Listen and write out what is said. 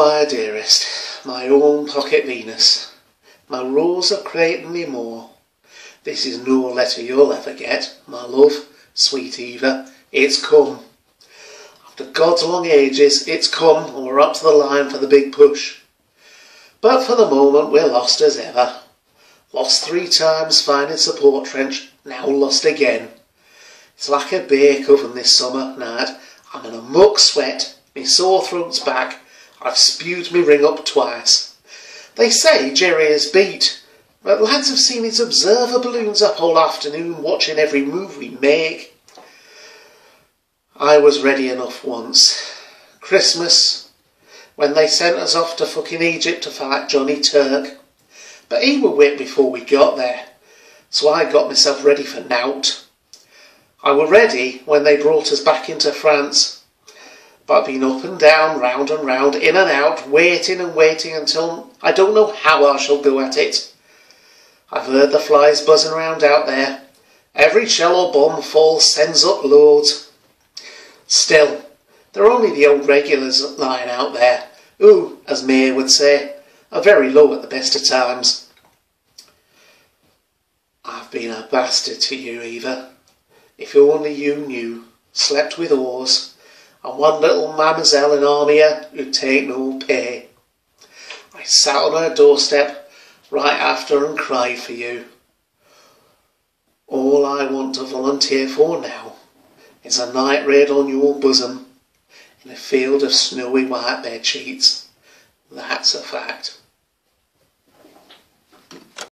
my dearest, my own pocket Venus, my rose of Creighton me more. This is no letter you'll ever get, my love, sweet Eva. It's come. After God's long ages, it's come and we're up to the line for the big push. But for the moment, we're lost as ever. Lost three times finding support trench, now lost again. It's like a bake oven this summer night. I'm in a muck sweat, me sore throat's back, I've spewed me ring up twice. They say Jerry is beat, but lads have seen his observer balloons up all afternoon watching every move we make. I was ready enough once. Christmas, when they sent us off to fucking Egypt to fight Johnny Turk. But he were whipped before we got there, so I got myself ready for nowt. I were ready when they brought us back into France. But I've been up and down, round and round, in and out, waiting and waiting until I don't know how I shall go at it. I've heard the flies buzzing round out there. Every shell or bomb falls sends up loads. Still, they're only the old regulars lying out there, who, as May would say, are very low at the best of times. I've been a bastard to you, Eva. If only you knew. Slept with oars, and one little mamselle in Amiens who'd take no pay. I sat on her doorstep right after and cried for you. All I want to volunteer for now is a night raid on your bosom in a field of snowy white bed sheets. That's a fact.